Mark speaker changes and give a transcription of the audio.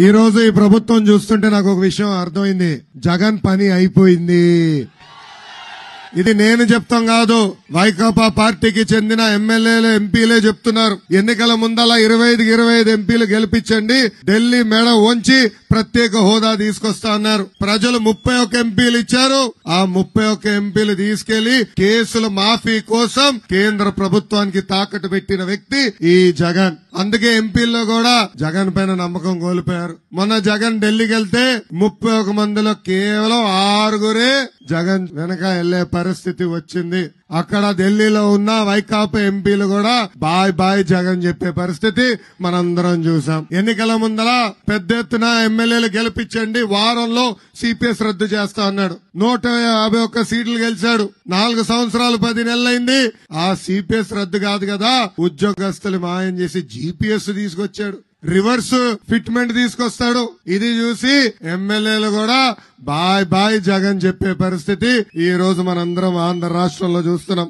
Speaker 1: ఈ రోజు ఈ ప్రభుత్వం చూస్తుంటే నాకు ఒక విషయం అర్థమైంది. జగన్ పని అయిపోయింది. ఇది నేను చెప్తాం కాదు. వైకాపా పార్టీకి చెందిన ఎమ్మెల్యేలు ఎంపీలే చెప్తున్నారు. ఎన్నికల ముందల ఇరవై ఐదు ఇరవై ఐదు ఎంపీలు గెలిపించండి. ఢిల్లీ మెడ వంచి ప్రత్యేక హోదా తీసుకొస్తా అన్నారు. ప్రజలు ముప్పై ఒక్క ఎంపీలు ఇచ్చారు. ఆ ముప్పై ఒక్క ఎంపీలు తీసుకెళ్ళి కేసుల మాఫీ కోసం కేంద్ర ప్రభుత్వానికి తాకట్టు పెట్టిన వ్యక్తి ఈ జగన్. అందుకే ఎంపీల్లో కూడా జగన్ పైన నమ్మకం కోల్పోయారు. మొన్న జగన్ ఢిల్లీకి వెళ్తే ముప్పై ఒక మందిలో కేవలం ఆరుగురే జగన్ వెనక వెళ్ళే పరిస్థితి వచ్చింది. అక్కడ ఢిల్లీలో ఉన్న వైకాపా ఎంపీలు కూడా బాయ్ బాయ్ జగన్ చెప్పే పరిస్థితి మనందరం చూసాం. ఎన్నికల ముందర పెద్ద ఎత్తున ఎమ్మెల్యేలు గెలిపించండి వారంలో సిపిఎస్ రద్దు చేస్తా అన్నాడు. నూట యాభై ఒక్క సీట్లు గెలిచాడు. నాలుగు సంవత్సరాలు పది నెలలైంది. ఆ సిపిఎస్ రద్దు కాదు కదా ఉద్యోగస్తులు మాయం చేసి జీపీఎస్ తీసుకొచ్చాడు. రివర్స్ ఫిట్మెంట్ తీసుకొస్తాడు. ఇది చూసి ఎమ్మెల్యేలు కూడా బాయ్ బాయ్ జగన్ చెప్పే పరిస్థితి ఈ రోజు మనందరం ఆంధ్ర రాష్ట్రంలో చూస్తున్నాం.